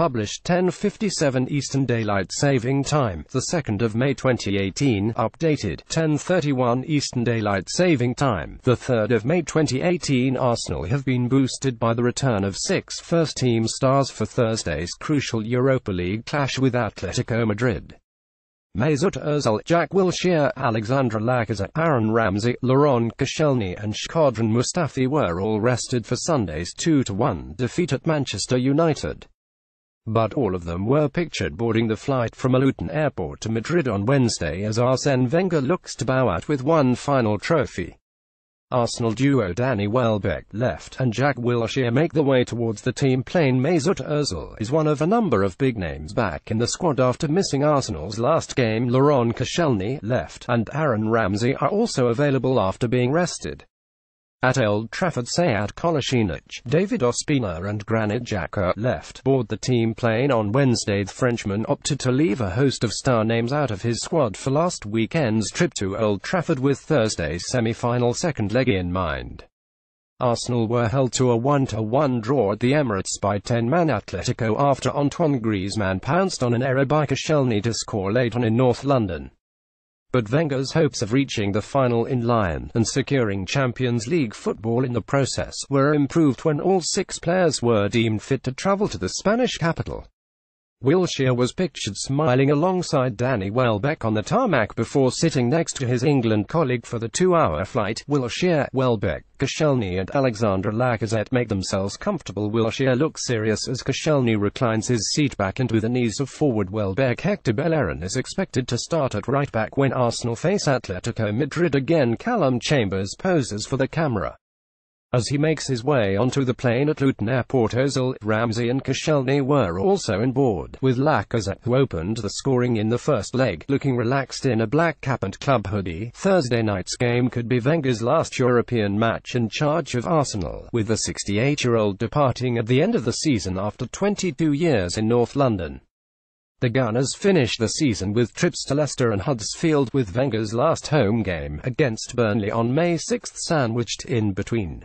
published 10.57 Eastern Daylight Saving Time, the 2nd of May 2018, updated 10.31 Eastern Daylight Saving Time, the 3rd of May 2018 Arsenal have been boosted by the return of six first-team stars for Thursday's crucial Europa League clash with Atletico Madrid. Mesut Ozil, Jack Wilshere, Alexandre Lacazette, Aaron Ramsey, Laurent Koscielny and Shkodran Mustafi were all rested for Sunday's 2-1 defeat at Manchester United. But all of them were pictured boarding the flight from Luton Airport to Madrid on Wednesday as Arsene Wenger looks to bow out with one final trophy. Arsenal duo Danny Welbeck left and Jack Wilshere make the way towards the team plane. Mesut Ozil is one of a number of big names back in the squad after missing Arsenal's last game. Laurent Koscielny left and Aaron Ramsey are also available after being rested. At Old Trafford Sead Kolasinac, David Ospina and Granit Xhaka left board the team plane on Wednesday. The Frenchman opted to leave a host of star names out of his squad for last weekend's trip to Old Trafford with Thursday's semi-final second leg in mind. Arsenal were held to a 1-1 draw at the Emirates by 10-man Atletico after Antoine Griezmann pounced on an error by Koscielny to score late on in North London. But Wenger's hopes of reaching the final in Lyon and securing Champions League football in the process were improved when all six players were deemed fit to travel to the Spanish capital. Wilshere was pictured smiling alongside Danny Welbeck on the tarmac before sitting next to his England colleague for the two-hour flight. Wilshere, Welbeck, Koscielny and Alexandre Lacazette make themselves comfortable. Wilshere looks serious as Koscielny reclines his seat back into the knees of forward Welbeck. Hector Bellerin is expected to start at right back when Arsenal face Atletico Madrid again. Calum Chambers poses for the camera. As he makes his way onto the plane at Luton Airport Ozil, Ramsey and Koscielny were also on board, with Lacazette, who opened the scoring in the first leg, looking relaxed in a black cap and club hoodie. Thursday night's game could be Wenger's last European match in charge of Arsenal, with the 68-year-old departing at the end of the season after 22 years in North London. The Gunners finished the season with trips to Leicester and Huddersfield with Wenger's last home game against Burnley on May 6 sandwiched in between.